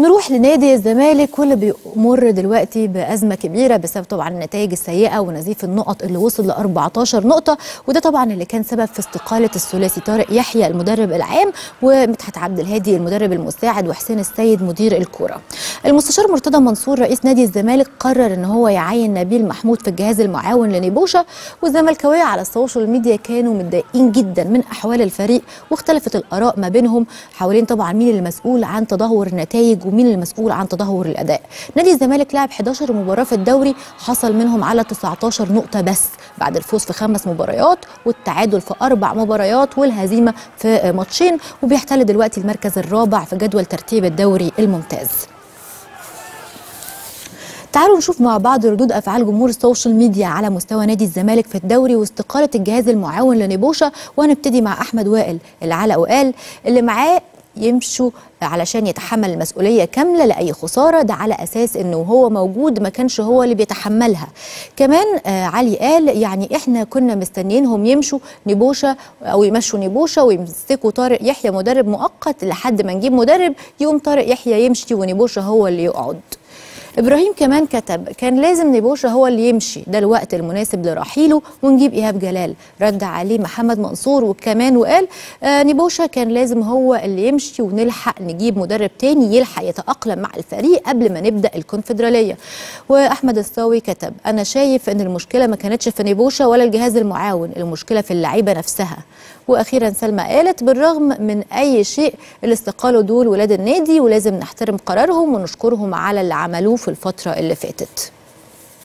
نروح لنادي الزمالك واللي بيمر دلوقتي بأزمة كبيرة بسبب طبعا النتائج السيئة ونزيف النقط اللي وصل ل 14 نقطة وده طبعا اللي كان سبب في استقالة الثلاثي طارق يحيى المدرب العام ومدحت عبد الهادي المدرب المساعد وحسين السيد مدير الكرة. المستشار مرتضى منصور رئيس نادي الزمالك قرر إن هو يعين نبيل محمود في الجهاز المعاون لنيبوشا والزملكاوية على ال social media كانوا متضايقين جدا من أحوال الفريق واختلفت الآراء ما بينهم حوالين طبعا مين المسؤول عن تدهور النتائج ومين المسؤول عن تدهور الأداء. نادي الزمالك لعب 11 مباراة في الدوري حصل منهم على 19 نقطة بس. بعد الفوز في خمس مباريات والتعادل في أربع مباريات والهزيمة في ماتشين وبيحتل دلوقتي المركز الرابع في جدول ترتيب الدوري الممتاز. تعالوا نشوف مع بعض ردود أفعال جمهور ال social media على مستوى نادي الزمالك في الدوري واستقالة الجهاز المعاون لنيبوشا. وهنبتدي مع أحمد وائل اللي علق وقال اللي معاه يمشوا علشان يتحمل المسؤولية كاملة لأي خسارة. ده على أساس أنه هو موجود ما كانش هو اللي بيتحملها. كمان آه علي قال يعني إحنا كنا مستنيينهم يمشوا نبوشة أو يمشوا نبوشة ويمسكوا طارق يحيى مدرب مؤقت لحد ما نجيب مدرب يقوم طارق يحيى يمشي ونبوشة هو اللي يقعد. إبراهيم كمان كتب كان لازم نبوشة هو اللي يمشي ده الوقت المناسب لرحيله ونجيب إيهاب جلال. رد عليه محمد منصور وكمان وقال آه نبوشة كان لازم هو اللي يمشي ونلحق نجيب مدرب تاني يلحق يتأقلم مع الفريق قبل ما نبدأ الكونفدرالية. وأحمد الصاوي كتب أنا شايف إن المشكلة ما كانتش في نبوشة ولا الجهاز المعاون المشكلة في اللعيبة نفسها. وأخيرا سلمى قالت بالرغم من أي شيء اللي استقالوا دول ولاد النادي ولازم نحترم قرارهم ونشكرهم على اللي عملوه في الفترة اللي فاتت.